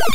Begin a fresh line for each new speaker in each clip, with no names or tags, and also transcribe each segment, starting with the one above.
you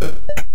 Thank you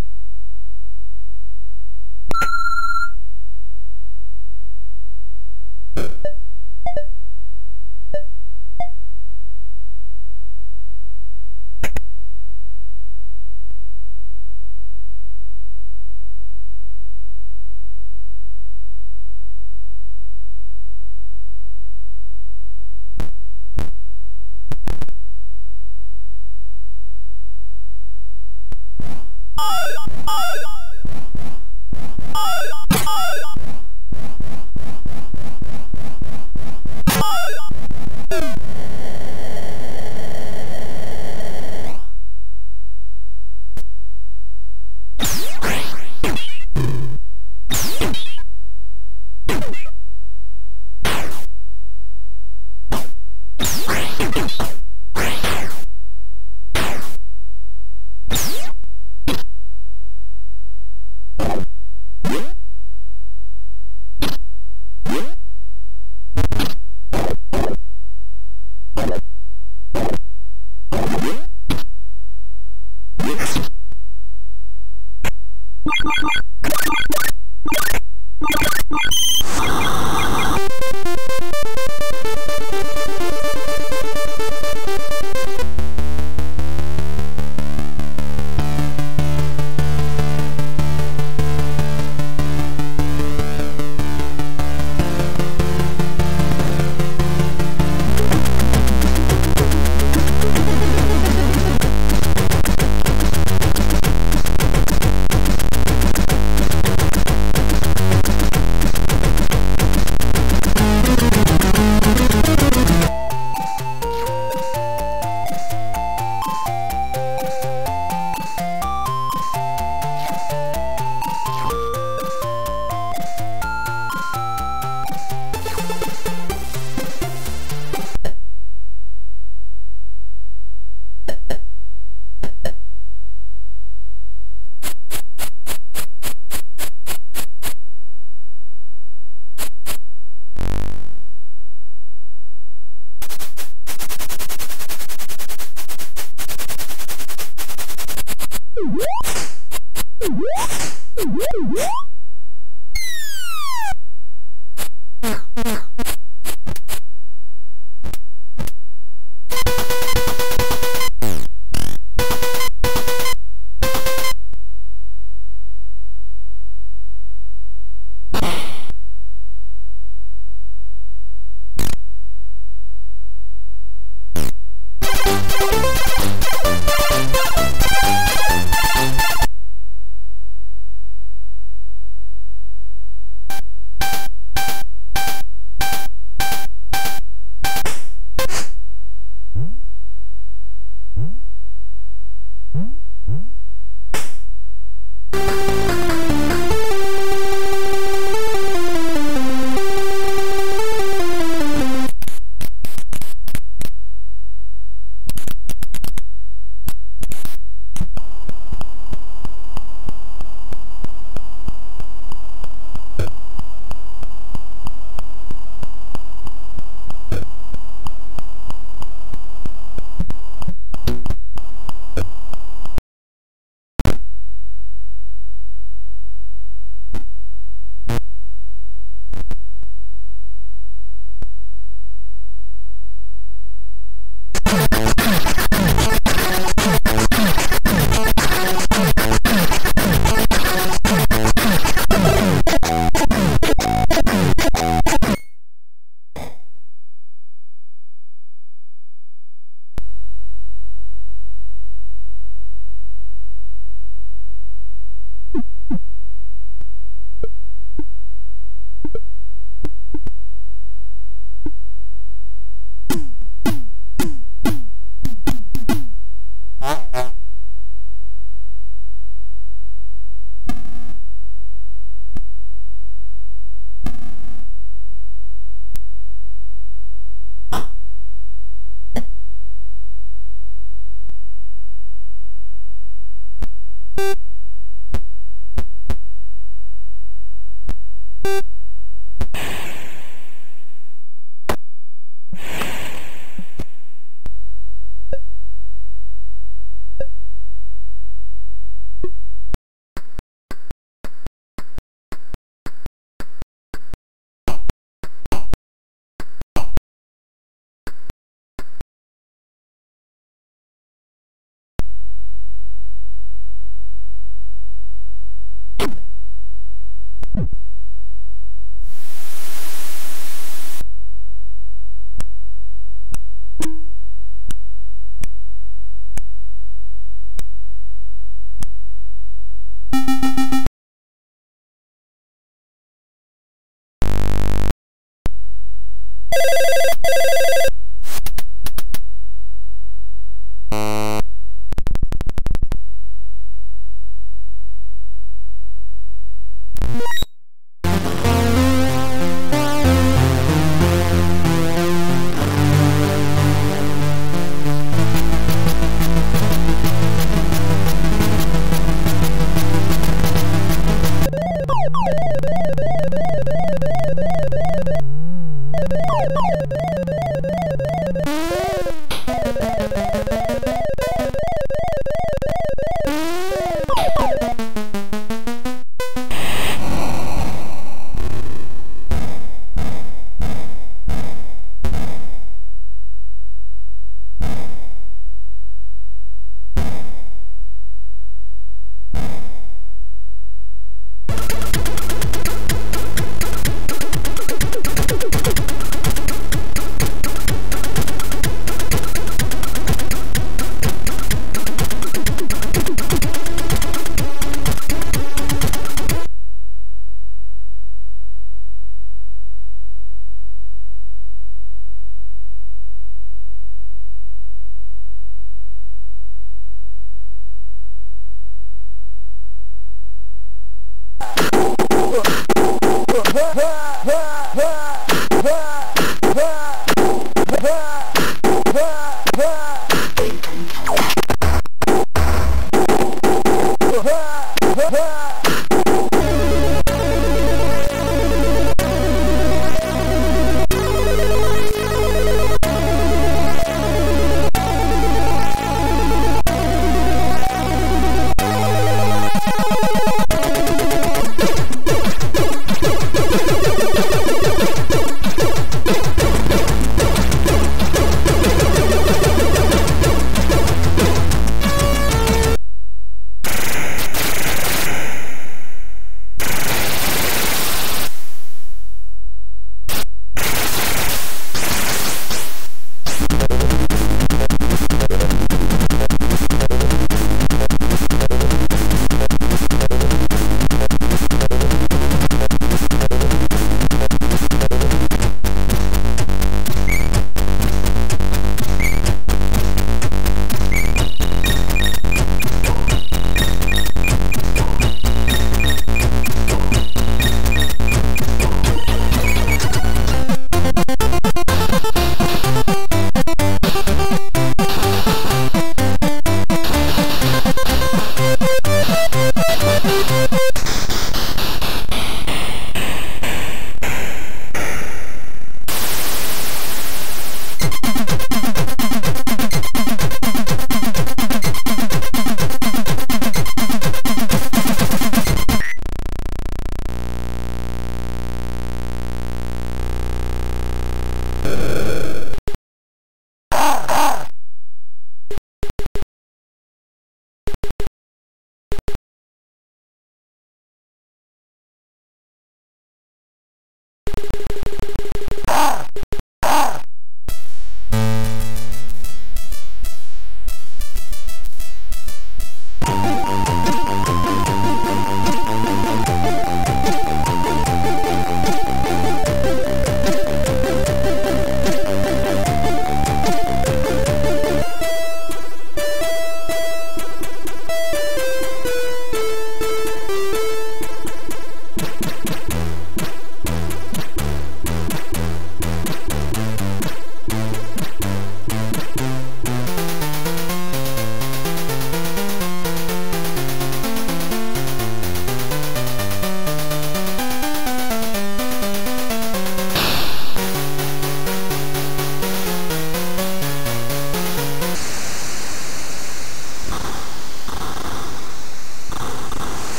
Música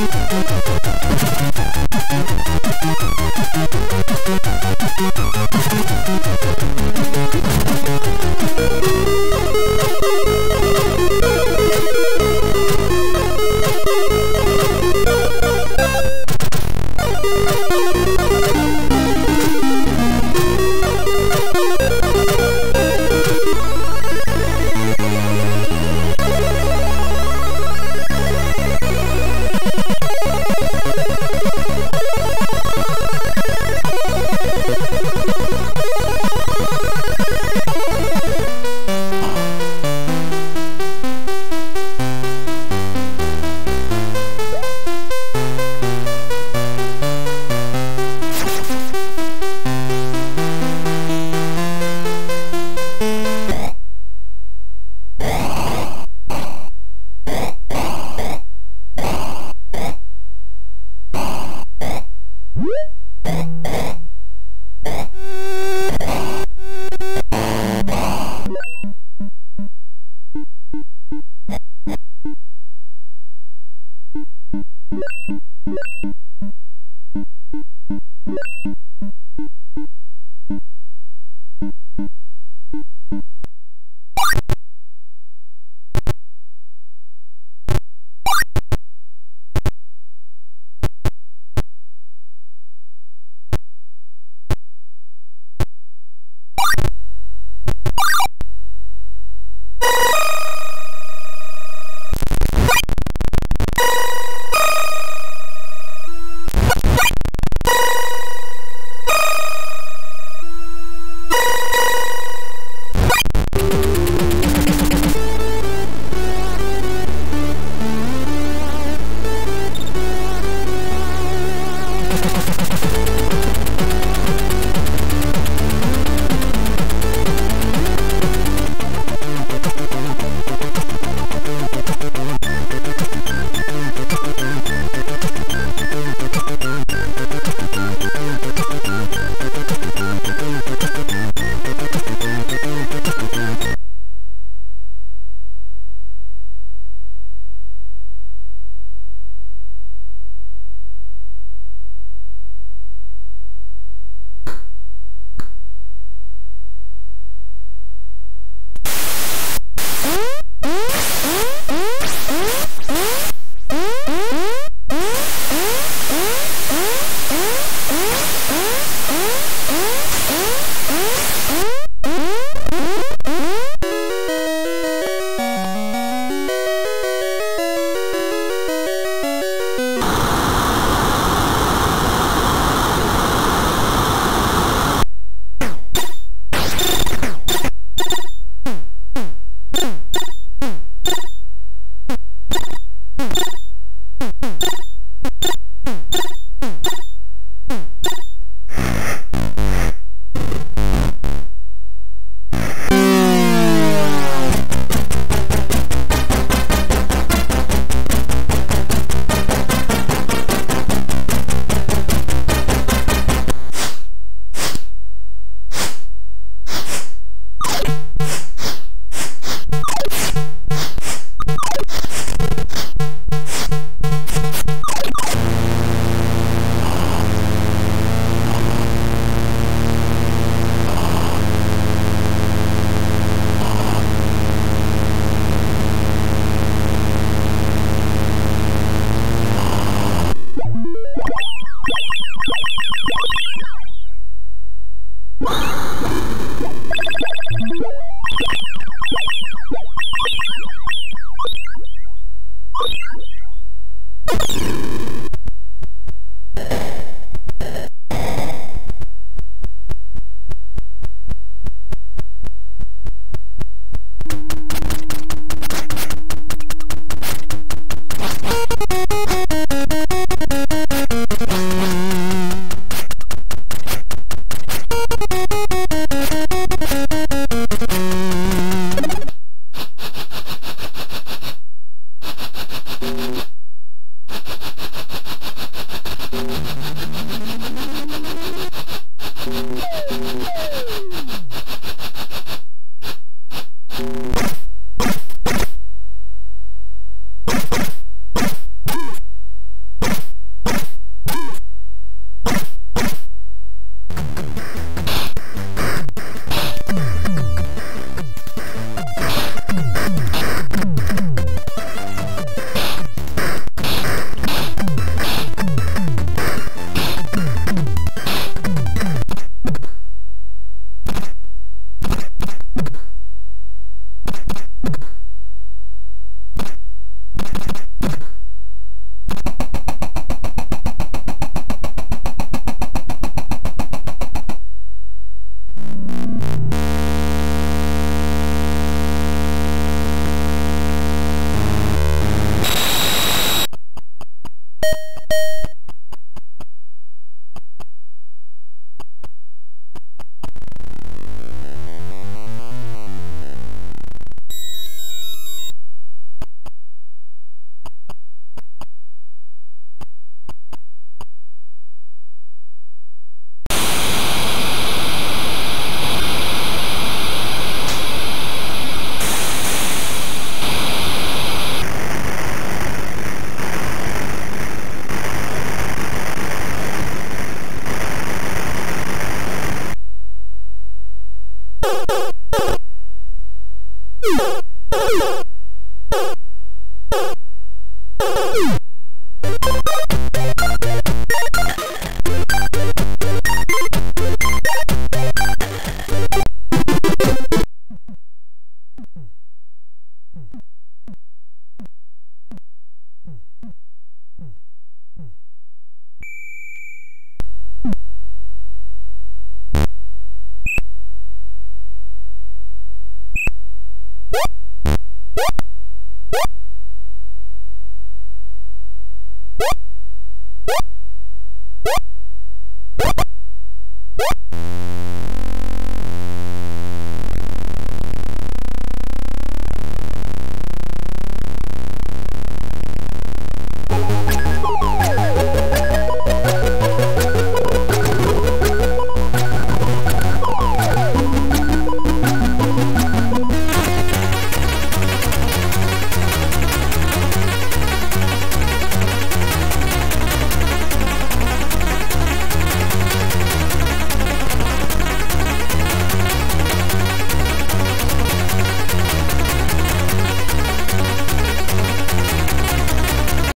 Thank you.